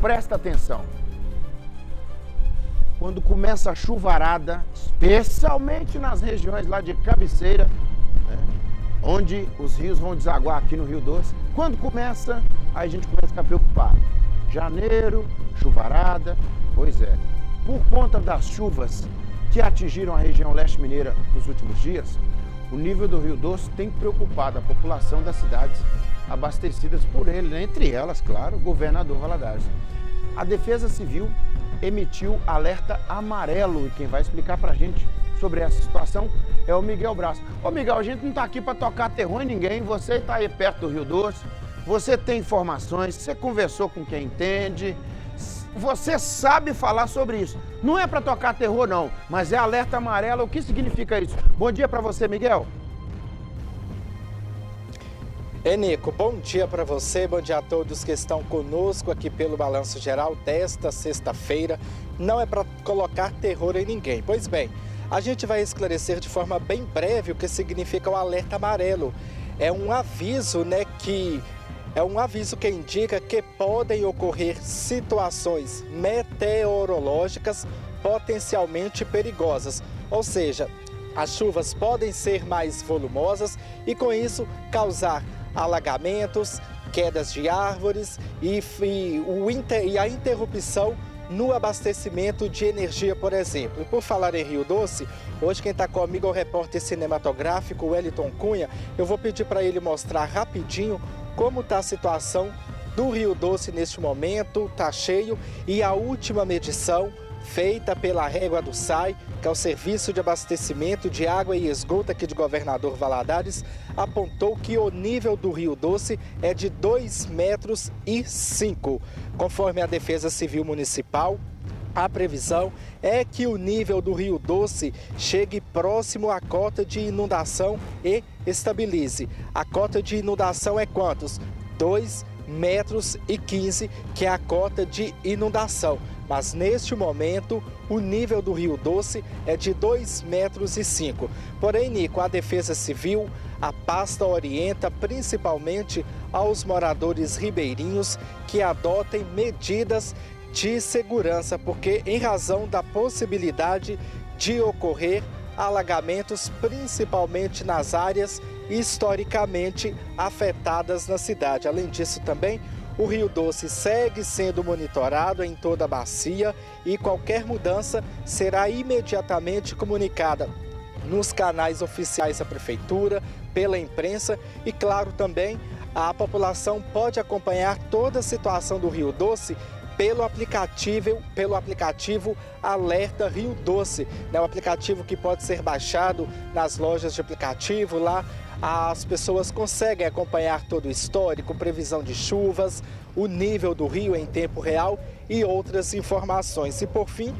presta atenção. Quando começa a chuvarada, especialmente nas regiões lá de cabeceira, né, onde os rios vão desaguar aqui no Rio Doce, quando começa, aí a gente começa a ficar preocupado. Janeiro, chuvarada, pois é. Por conta das chuvas que atingiram a região leste mineira nos últimos dias, o nível do Rio Doce tem preocupado a população das cidades abastecidas por ele, né? entre elas, claro, o governador Valadares. A Defesa Civil emitiu alerta amarelo e quem vai explicar para a gente sobre essa situação é o Miguel Braço. Ô Miguel, a gente não está aqui para tocar terror em ninguém, você está aí perto do Rio Doce, você tem informações, você conversou com quem entende, você sabe falar sobre isso. Não é para tocar terror, não, mas é alerta amarelo. O que significa isso? Bom dia para você, Miguel. Enico, bom dia para você, bom dia a todos que estão conosco aqui pelo Balanço Geral desta sexta-feira. Não é para colocar terror em ninguém. Pois bem, a gente vai esclarecer de forma bem breve o que significa o alerta amarelo. É um aviso, né, que é um aviso que indica que podem ocorrer situações meteorológicas potencialmente perigosas, ou seja, as chuvas podem ser mais volumosas e com isso causar alagamentos, quedas de árvores e, e, o, e a interrupção no abastecimento de energia, por exemplo. E por falar em Rio Doce, hoje quem está comigo é o repórter cinematográfico Wellington Cunha. Eu vou pedir para ele mostrar rapidinho como está a situação do Rio Doce neste momento, está cheio e a última medição feita pela Régua do SAI, que é o Serviço de Abastecimento de Água e Esgoto aqui de Governador Valadares, apontou que o nível do Rio Doce é de 2 metros e 5. Conforme a Defesa Civil Municipal, a previsão é que o nível do Rio Doce chegue próximo à cota de inundação e estabilize. A cota de inundação é quantos? 2 metros e 15, que é a cota de inundação. Mas neste momento, o nível do Rio Doce é de 2 metros e 5. Porém, Nico, a Defesa Civil, a pasta orienta principalmente aos moradores ribeirinhos que adotem medidas de segurança, porque em razão da possibilidade de ocorrer alagamentos, principalmente nas áreas historicamente afetadas na cidade. Além disso, também o Rio Doce segue sendo monitorado em toda a bacia e qualquer mudança será imediatamente comunicada nos canais oficiais da prefeitura, pela imprensa e, claro, também a população pode acompanhar toda a situação do Rio Doce pelo aplicativo, pelo aplicativo Alerta Rio Doce, né? O aplicativo que pode ser baixado nas lojas de aplicativo lá. As pessoas conseguem acompanhar todo o histórico, previsão de chuvas, o nível do rio em tempo real e outras informações. E por fim,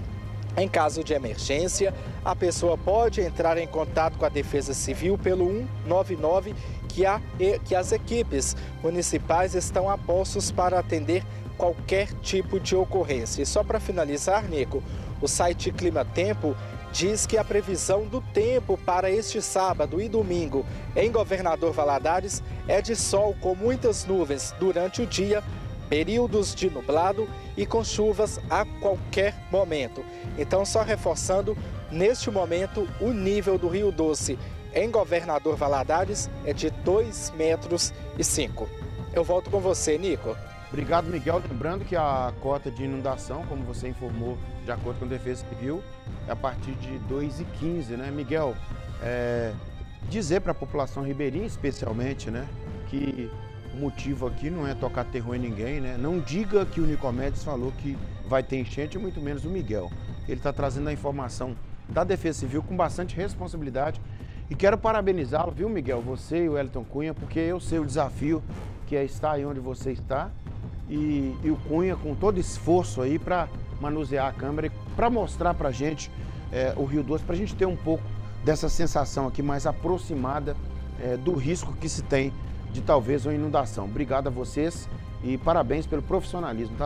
em caso de emergência, a pessoa pode entrar em contato com a Defesa Civil pelo 199, que, a, que as equipes municipais estão a postos para atender qualquer tipo de ocorrência. E só para finalizar, Nico, o site Clima Tempo diz que a previsão do tempo para este sábado e domingo em Governador Valadares é de sol com muitas nuvens durante o dia, períodos de nublado e com chuvas a qualquer momento. Então, só reforçando, neste momento, o nível do Rio Doce em Governador Valadares é de 2 metros e 5. Eu volto com você, Nico. Obrigado, Miguel. Lembrando que a cota de inundação, como você informou, de acordo com a Defesa Civil, é a partir de 2,15, né? Miguel, é, dizer para a população ribeirinha, especialmente, né, que o motivo aqui não é tocar terror em ninguém, né? Não diga que o Nicomedes falou que vai ter enchente, muito menos o Miguel. Ele está trazendo a informação da Defesa Civil com bastante responsabilidade. E quero parabenizá-lo, viu, Miguel? Você e o Elton Cunha, porque eu sei o desafio que é estar aí onde você está e, e o Cunha com todo esforço aí para manusear a câmera e para mostrar para a gente é, o Rio Doce, para a gente ter um pouco dessa sensação aqui mais aproximada é, do risco que se tem de talvez uma inundação. Obrigado a vocês e parabéns pelo profissionalismo. Tá?